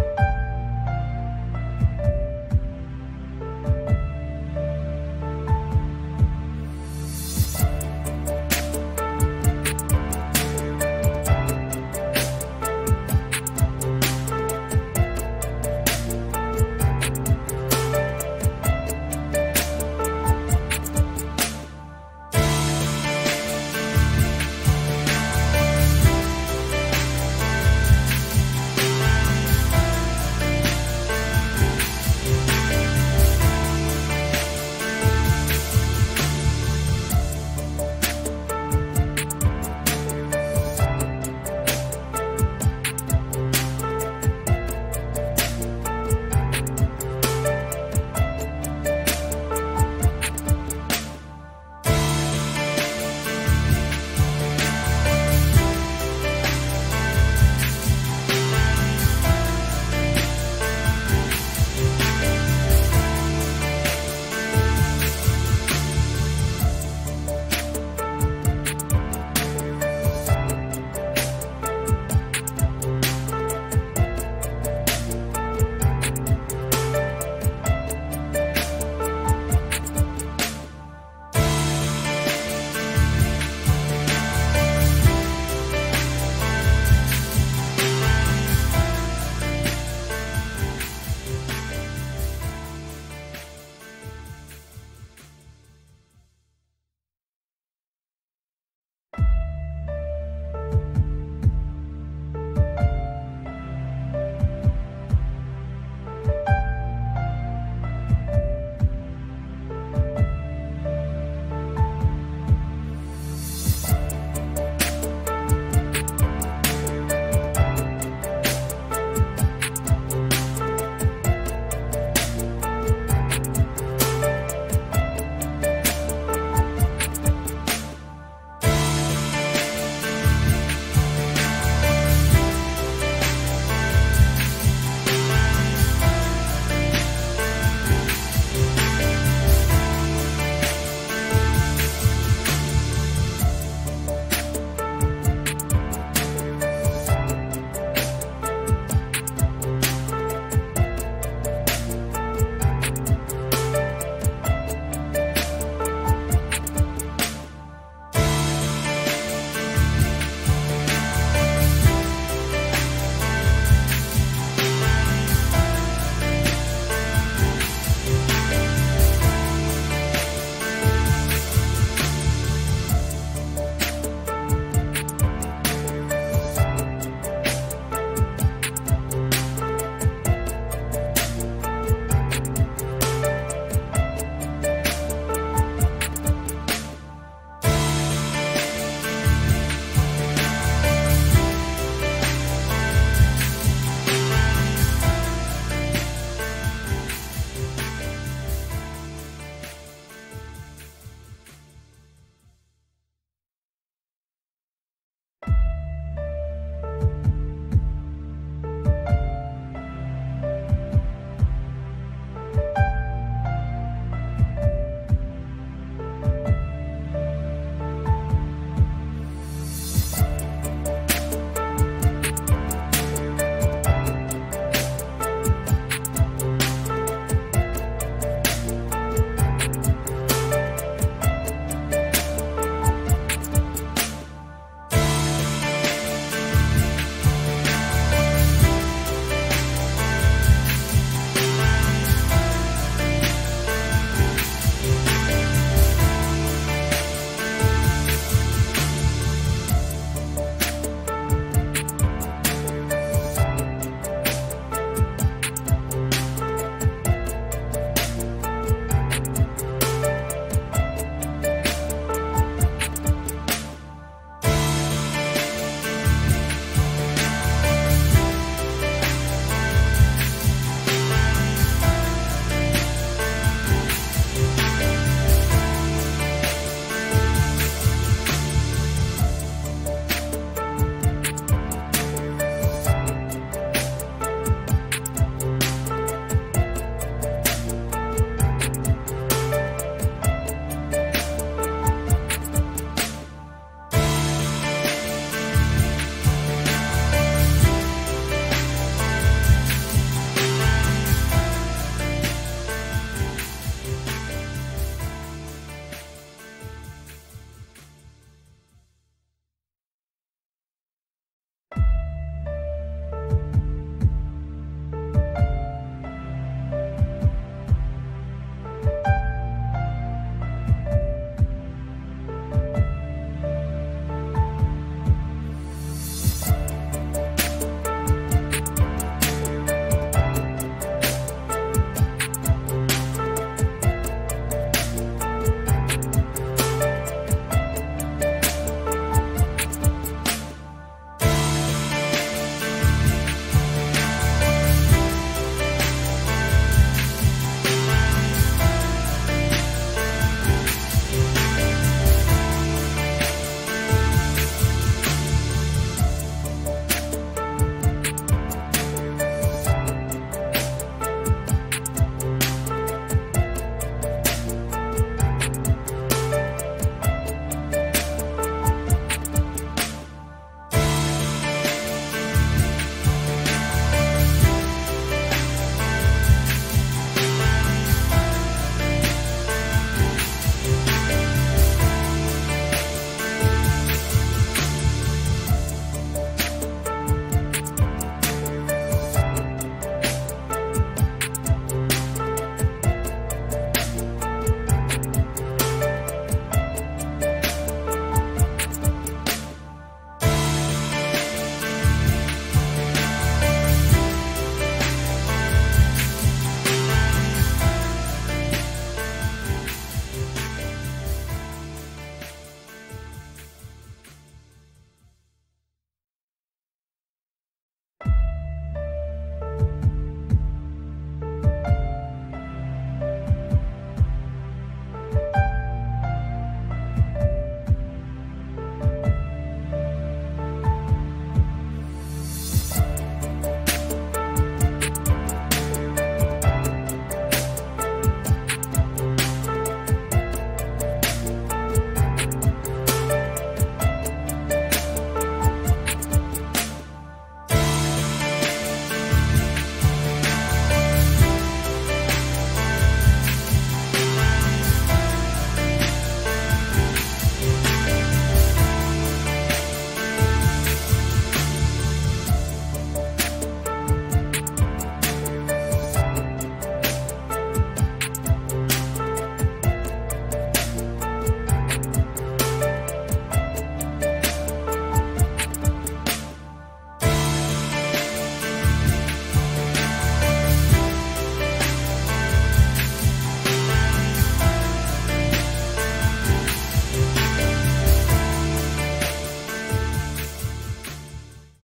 you